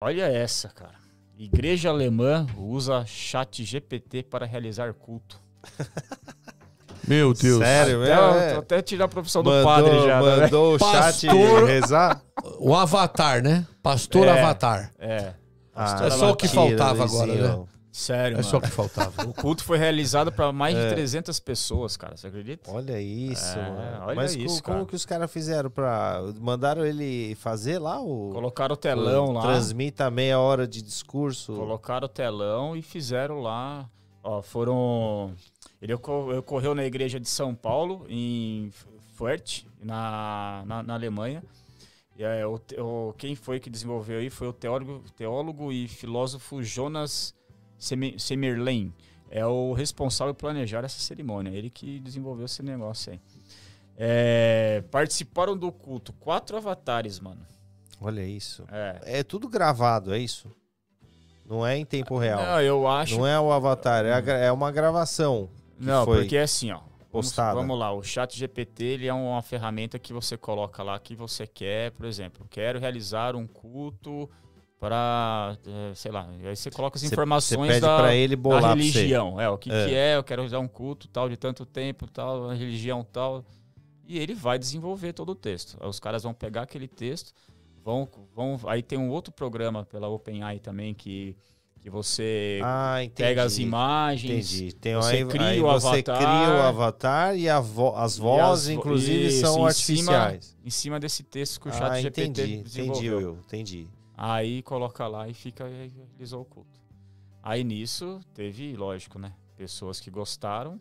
Olha essa, cara. Igreja alemã usa chat GPT para realizar culto. Meu Deus. Sério, até, é. eu- até tirar a profissão do Mandou, padre já. né? mandou o chat Pastor- rezar. O Avatar, né? Pastor É. Avatar. É, Ah, É só o que faltava agora, né? Sério, É mano. só o que faltava. O culto foi realizado para mais É. de 300 pessoas, cara. Você acredita? Olha isso, É, mano. olha Mas isso, co- como cara. que os caras fizeram pra... Mandaram ele fazer lá o... Colocaram o telão lá. Transmita meia hora de discurso. Colocaram o telão e fizeram lá. Ó, foram. Ele ocor- ocorreu na igreja de São Paulo, em Fürth, na, na, na Alemanha. E, é, o, te- o- quem foi que desenvolveu aí foi o teólogo, teólogo e filósofo Jonas Seme- Semerlein. É o responsável por planejar essa cerimônia. Ele que desenvolveu esse negócio aí. É, participaram do culto quatro avatares, mano. Olha isso. É. É tudo gravado, é isso? Não é em tempo real. Não, eu acho Não é o avatar, é, a é uma gravação. Não, foi porque é assim, ó. Vamos, postada. vamos lá, o chat GPT ele é uma ferramenta que você coloca lá que você quer, por exemplo, quero realizar um culto para, eh, sei lá, aí você coloca as Você- informações pede da, ele da religião. É, o que É. que é, eu quero realizar um culto tal de tanto tempo, tal, religião tal. E ele vai desenvolver todo o texto. Aí Os caras vão pegar aquele texto, vão, vão aí tem um outro programa pela OpenAI também que que você Ah, pega as imagens, Entendi. Tem, você aí, cria aí o você avatar. cria o avatar e vo- as vozes, vo- inclusive, isso, são em cima- artificiais. em cima desse texto que o chat ah, GPT entendi. Entendi. Entendi. Aí coloca lá e fica realizou o culto. Aí nisso teve, lógico, né? Pessoas que gostaram,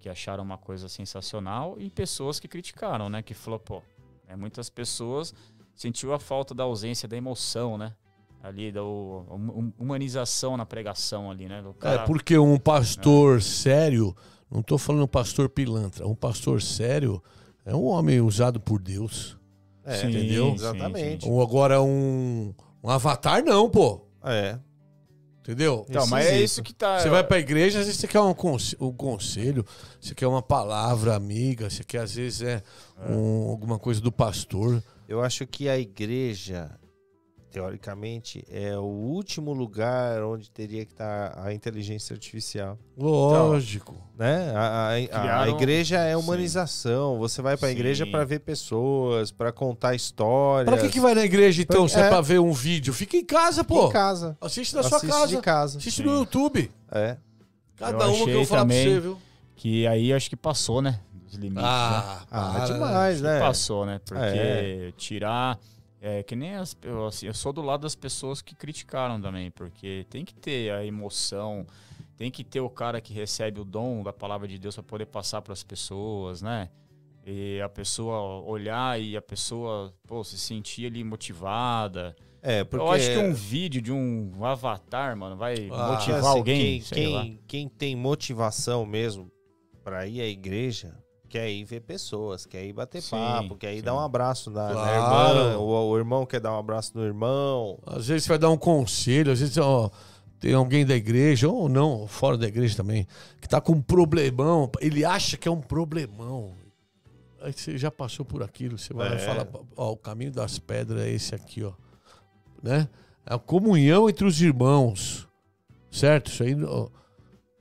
que acharam uma coisa sensacional e pessoas que criticaram, né? Que falou, pô, né, muitas pessoas sentiu a falta da ausência da emoção, né? Ali da hum- humanização na pregação ali, né? É, cara- porque um pastor sério, não tô falando um pastor pilantra, um pastor sério é um homem usado por Deus. É, Sim, entendeu? Exatamente. sim. Ou agora um, um avatar, não, pô. É. Entendeu? Então, mas é isso que tá. Você vai pra igreja, às vezes você quer um, conse- um conselho, você quer uma palavra amiga, você quer, às vezes, é, um- alguma coisa do pastor. Eu acho que a igreja, teoricamente, é o último lugar onde teria que estar a inteligência artificial. Lógico. Né? A, a- a- a Criaram- igreja é Sim. humanização. Você vai pra Sim. igreja para ver pessoas, para contar histórias. Pra que, que vai na igreja, então, Pra- se é é. pra ver um vídeo? Fica em casa, Fica pô. em casa. Assiste na sua Assiste casa. de casa. Assiste Sim. no YouTube. É. Cada Eu uma que eu falar pra também- você, viu? Que aí acho que passou, né? Os limites. né? Ah, Ah, para, demais, né? Passou, né? Porque É. tirar. É que nem as. Eu, assim, eu sou do lado das pessoas que criticaram também, porque tem que ter a emoção, tem que ter o cara que recebe o dom da palavra de Deus para poder passar para as pessoas, né? E a pessoa olhar e a pessoa, pô, se sentir ali motivada. É, porque Eu acho que um vídeo de um avatar, mano, vai Ah, motivar assim, alguém. Quem, quem, quem tem motivação mesmo pra ir à igreja quer ir ver pessoas, quer ir bater Sim, papo, quer ir sim. dar um abraço na, na Claro. irmã, o, o irmão quer dar um abraço no irmão. Às vezes você vai dar um conselho, às vezes ó, tem alguém da igreja, ou não, fora da igreja também, que tá com um problemão, ele acha que é um problemão. Aí você já passou por aquilo, você vai lá e É. fala, ó, o caminho das pedras é esse aqui, ó. Né? É a comunhão entre os irmãos. Certo? Isso aí, ó,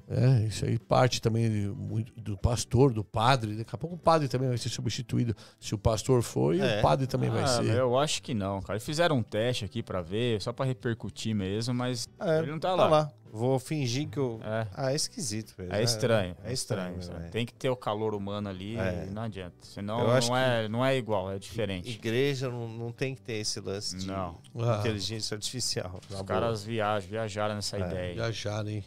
é, isso aí parte também do pastor, do padre. Daqui a pouco o padre também vai ser substituído. Se o pastor foi, É. o padre também vai Ah, ser. Eu acho que não, cara. Fizeram um teste aqui pra ver, só pra repercutir mesmo, mas É, ele não tá lá. Vou fingir que eu. É, Ah, é esquisito, velho. é estranho. É estranho. sabe? velho. Tem que ter o calor humano ali É. não adianta. Senão Eu não é, não é igual, é diferente. Igreja não, não tem que ter esse lance de Não. Ah, inteligência artificial. Os boa. caras viajam, viajaram nessa É, ideia. viajaram, hein?